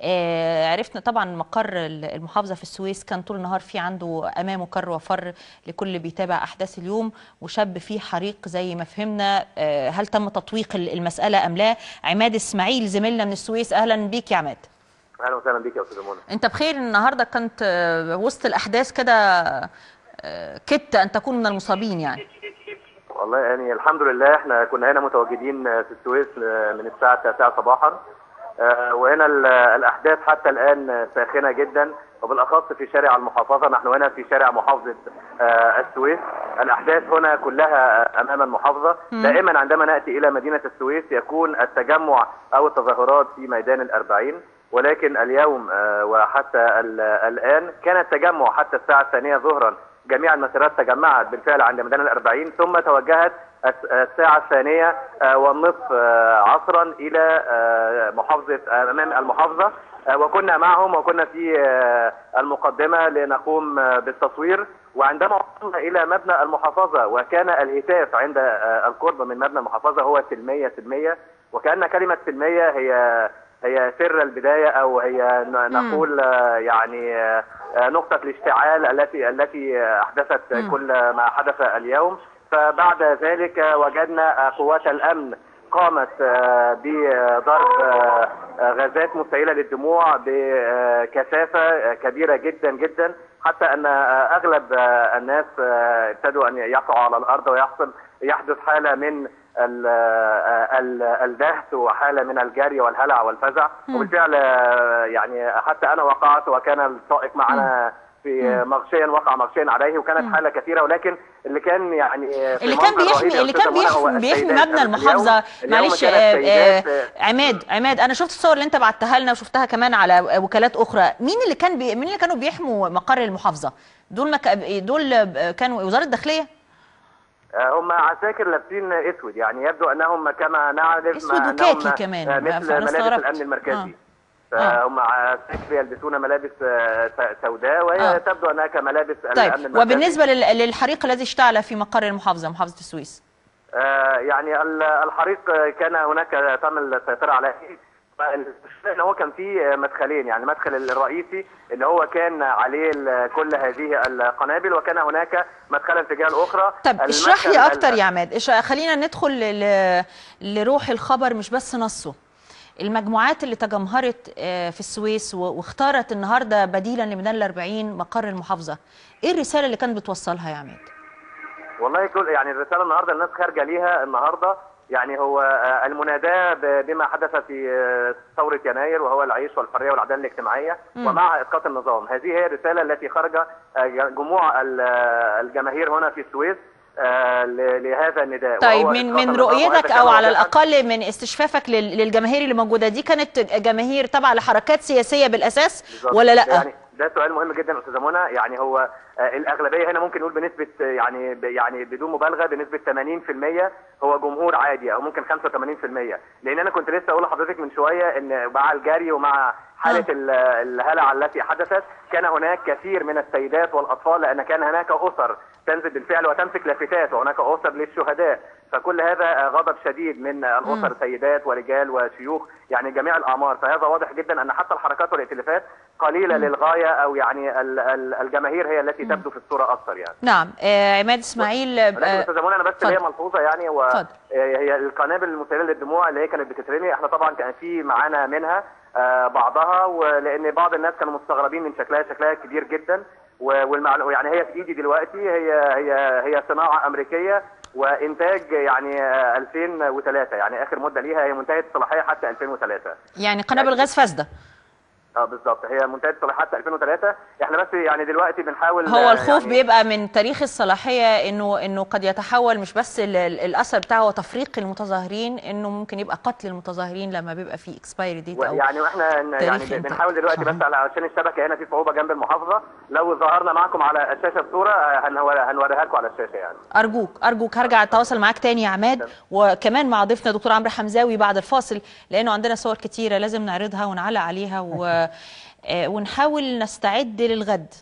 آه، عرفنا طبعا مقر المحافظة في السويس كان طول النهار في عنده أمامه كر وفر لكل اللي بيتابع أحداث اليوم وشاب فيه حريق زي ما فهمنا. آه، هل تم تطويق المسألة أم لا؟ عماد إسماعيل زميلنا من السويس أهلا بيك يا عماد. أهلا وسهلا بيك يا أستاذ منى. أنت بخير النهارده كنت آه، وسط الأحداث كده كدت أن تكون من المصابين يعني. والله يعني الحمد لله إحنا كنا هنا متواجدين في السويس من الساعة 9 صباحا. وهنا ال- الأحداث حتى الآن ساخنة جدا وبالأخص في شارع المحافظة نحن هنا في شارع محافظة آه، السويس. الأحداث هنا كلها أمام المحافظة. دائما عندما نأتي إلى مدينة السويس يكون التجمع أو التظاهرات في ميدان الأربعين ولكن اليوم آه، وحتى ال- الآن كان التجمع حتى الساعة الثانية ظهرا. جميع المسيرات تجمعت بالفعل عند ميدان الأربعين ثم توجهت الساعة الثانية آه، والنصف آه، عصرا إلى آه، محافظة أمام المحافظة. وكنا معهم وكنا في المقدمة لنقوم بالتصوير. وعندما وصلنا إلى مبنى المحافظة وكان الهتاف عند القرب من مبنى المحافظة هو سلمية سلمية وكأن كلمة سلمية هي هي سر البداية أو هي نقول يعني نقطة الاشتعال التي التي أحدثت. كل ما حدث اليوم. فبعد ذلك وجدنا قوات الأمن قامت آه، بضرب آه، غازات مسيلة للدموع بكثافة آه، كبيرة جدا جدا حتى أغلب آه، الناس ابتدوا أن يقعوا على الأرض ويحصل يحدث حالة من ال- ال- الدهس وحالة من الجري والهلع والفزع. وبالفعل يعني حتى أنا وقعت وكان السائق معنا في مغشيا وقع مغشيا عليه وكانت حالة كثيرة ولكن اللي كان يعني في اللي كان بيحمي اللي كان بيحمي بيحمي. مبنى المحافظة. معلش آه، آه، آه، عماد عماد أنا شفت الصور اللي أنت بعتها لنا وشفتها كمان على وكالات أخرى. مين اللي كان بي... مين اللي كانوا بيحموا مقر المحافظة؟ دول مك... دول آه، كانوا وزارة الداخلية؟ آه، هم عساكر لابسين أسود يعني يبدو أنهم كما نعرف أنهم، وكاكي كمان، آه، مثل ملابس. الأمن المركزي. آه. فهم عساكر يلبسون ملابس آه، سوداء وهي آه. تبدو أنها كملابس طيب المركزي وبالنسبة لل... للحريق الذي اشتعل في مقر المحافظة محافظة السويس آه، يعني ال- الحريق كان هناك تم السيطرة عليه إن هو كان في مدخلين يعني المدخل الرئيسي اللي هو كان عليه كل هذه القنابل وكان هناك مدخلا تجاه الاخرى طب اشرح لي أكتر يا عماد. خلينا ندخل. لروح الخبر مش بس نصه المجموعات اللي تجمهرت آه، في السويس واختارت النهارده بديلا لميدان الأربعين مقر المحافظة. إيه الرسالة اللي كانت بتوصلها يا عماد؟ والله كل يعني الرسالة النهارده الناس خارجة ليها النهارده. يعني هو آه، المناداة ب- بما حدث في آه، ثورة يناير وهو العيش والحرية والعدالة الاجتماعية مم. ومع إسقاط النظام. هذه هي الرسالة التي خرج جموع ال- الجماهير هنا في السويس. لهذا النداء طيب من من رؤيتك أو على. الأقل من استشفافك لل- للجماهير اللي موجودة دي كانت جماهير تابعه لحركات سياسية بالأساس. ولا لأ يعني ده سؤال مهم جدا أستاذة منى. يعني هو آه، الأغلبية هنا ممكن نقول بنسبة آه، يعني يعني بدون مبالغة بنسبة 80% هو جمهور عادي أو ممكن 85% لأن أنا كنت لسه أقول لحضرتك من شوية إن مع الجري ومع حالة آه. ال- الهلع التي حدثت كان هناك كثير من السيدات والأطفال لأن كان هناك أسر تنزل بالفعل وتمسك لافتات وهناك أسر للشهداء. فكل هذا غضب شديد من الأسر سيدات ورجال وشيوخ يعني جميع الأعمار. فهذا واضح جدا أن حتى الحركات والائتلافات قليلة للغاية أو يعني ال- ال- الجماهير هي التي تبدو في الصورة أكثر يعني. نعم آه عماد إسماعيل آه استاذه منى أنا بس اتفضل. هي ملحوظة يعني اتفضل. آه، هي القنابل المسيله للدموع اللي هي كانت بتترمي إحنا طبعا كان في معانا منها آه، بعضها ولأن بعض الناس كانوا مستغربين من شكلها شكلها كبير جدا والمعلومه يعني هي في ايدي دلوقتي هي هي هي صناعة أمريكية وإنتاج يعني آه، 2003 يعني آخر مدة ليها هي منتهية الصلاحية حتى 2003 يعني قنابل غاز فاسدة. آه بالظبط. هي منتهية الصلاحية حتى 2003 إحنا بس يعني دلوقتي بنحاول هو آه، الخوف يعني بيبقى من تاريخ الصلاحية انه إنه قد يتحول مش بس ال- ال- الأثر بتاعه هو تفريق المتظاهرين إنه ممكن يبقى قتل المتظاهرين لما بيبقى في اكسبايري ديت أو يعني وإحنا يعني بنحاول دلوقتي. بس على عشان الشبكة هنا في صعوبة جنب المحافظة. لو ظهرنا معكم على الشاشة الصورة آه، هنور- هنوريها لكم على الشاشة يعني. ارجوك أرجوك هرجع أتواصل معاك تاني يا عماد. وكمان مع ضيفنا دكتور عمرو حمزاوي بعد الفاصل لأنه عندنا صور كتيرة لازم نعرضها ونعلق عليها و... آه، ونحاول نستعد للغد.